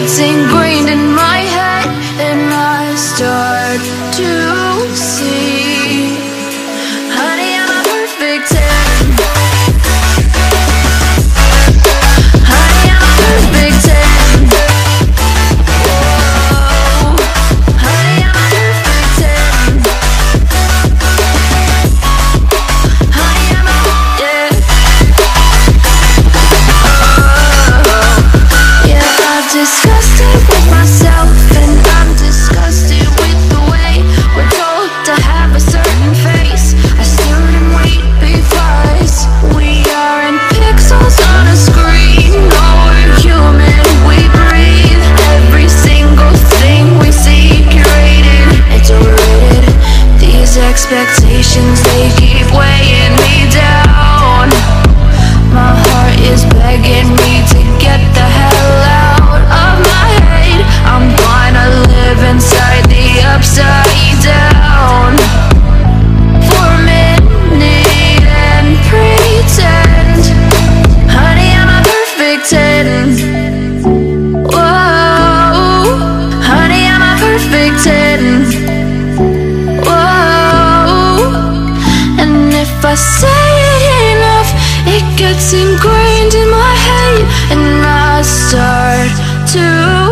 getting emotions. It's ingrained in my head And I start to